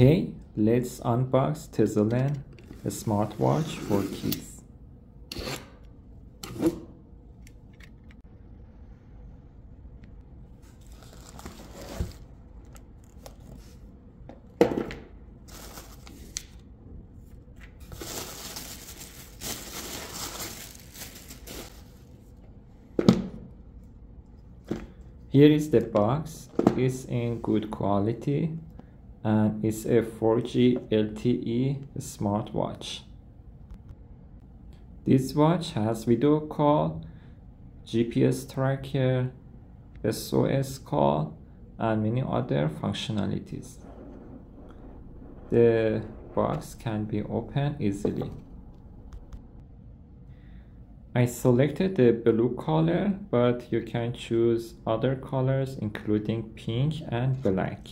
Hey, let's unbox Tezilon, a smartwatch for kids. Here is the box, it's in good quality and it's a 4G LTE smartwatch. This watch has video call, GPS tracker, SOS call, and many other functionalities. The box can be opened easily. I selected the blue color, but you can choose other colors including pink and black.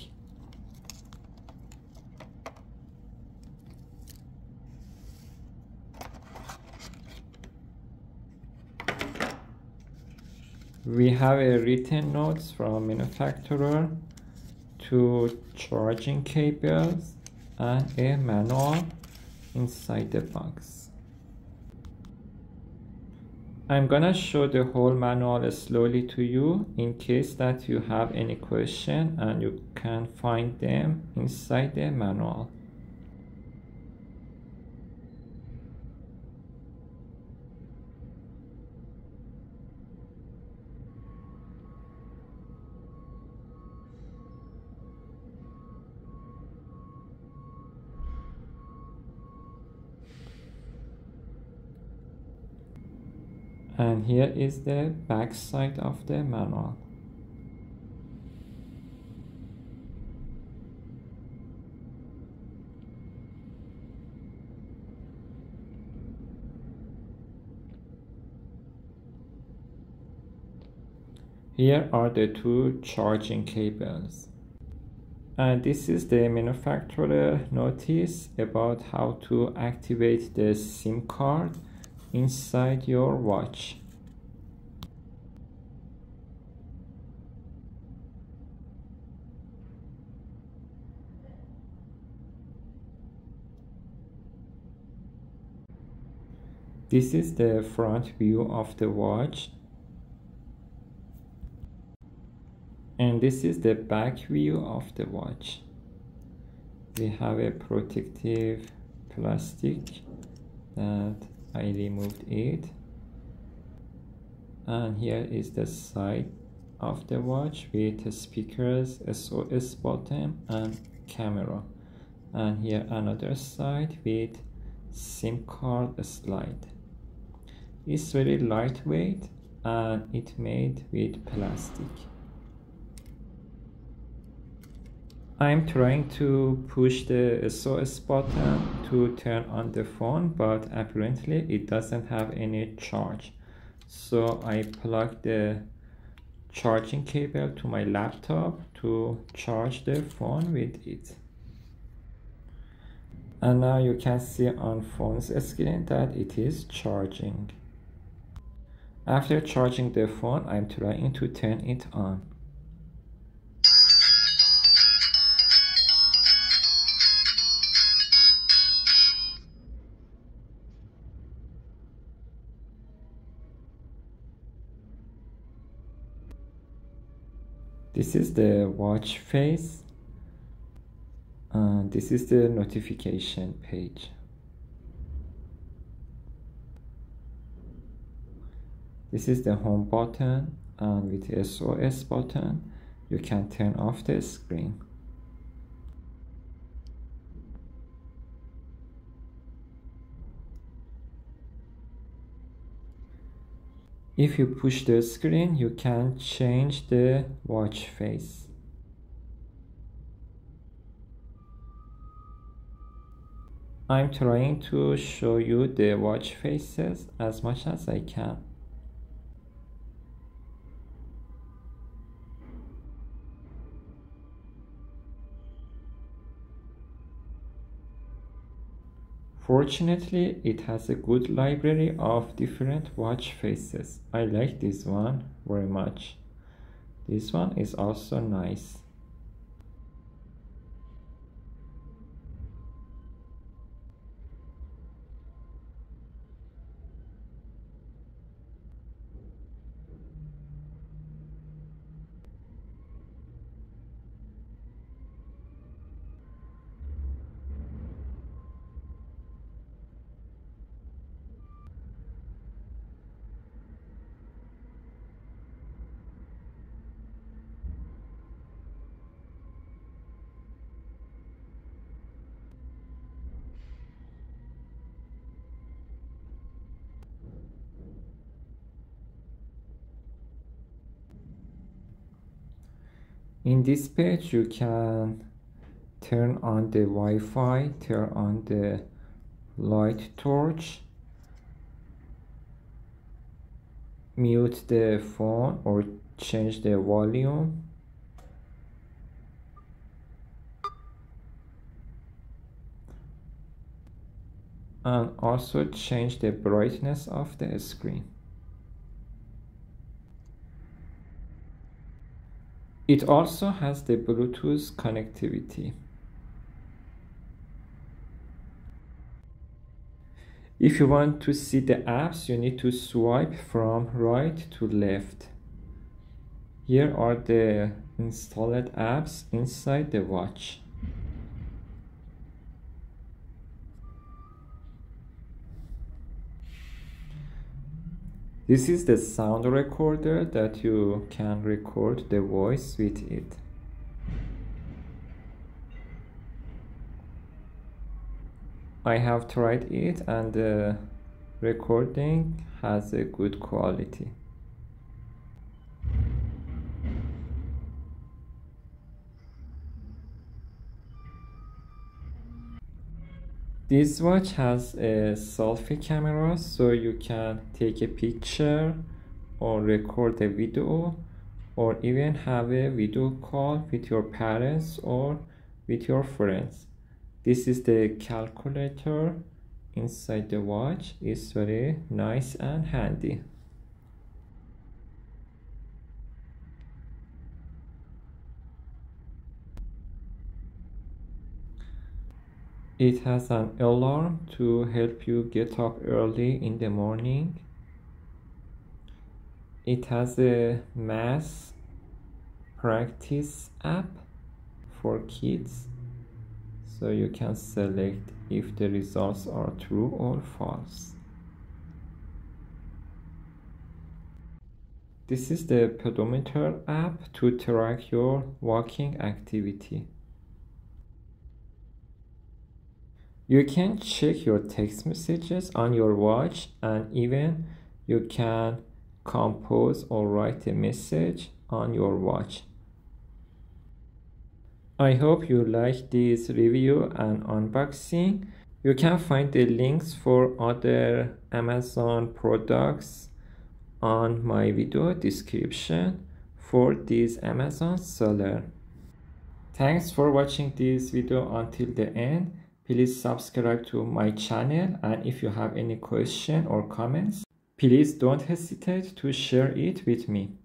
We have a written notes from manufacturer to charging cables and a manual inside the box. I'm gonna show the whole manual slowly to you in case that you have any question and you can find them inside the manual and here is the back side of the manual Here are the two charging cables. And this is the manufacturer notice about how to activate the SIM card inside your watch. This is the front view of the watch and this is the back view of the watch we have a protective plastic that I removed it. And here is the side of the watch with speakers SOS button and camera. And here another side with SIM card slide. It's very lightweight and it made with plastic I'm trying to push the SOS button to turn on the phone but apparently it doesn't have any charge. So I plug the charging cable to my laptop to charge the phone with it. And now you can see on phone's screen that it is charging. After charging the phone I'm trying to turn it on this is the watch face. Uh, this is the notification page. This is the home button and with SOS button. You can turn off the screen If you push the screen, you can change the watch face. I'm trying to show you the watch faces as much as I can. Fortunately, it has a good library of different watch faces. I like this one very much. This one is also nice. In this page you can turn on the Wi-Fi turn on the light torch mute the phone or change the volume and also change the brightness of the screen. It also has the Bluetooth connectivity. If you want to see the apps, you need to swipe from right to left. Here are the installed apps inside the watch. This is the sound recorder that you can record the voice with it. I have tried it and the recording has a good quality. This watch has a selfie camera so you can take a picture or record a video or even have a video call with your parents or with your friends. This is the calculator inside the watch. It's very nice and handy. It has an alarm to help you get up early in the morning. It has a math practice app for kids so you can select if the results are true or false. This is the pedometer app to track your walking activity. You can check your text messages on your watch and even you can compose or write a message on your watch. I hope you like this review and unboxing. You can find the links for other Amazon products on my video description for this Amazon seller. Thanks for watching this video until the end please subscribe to my channel and if you have any question or comments please don't hesitate to share it with me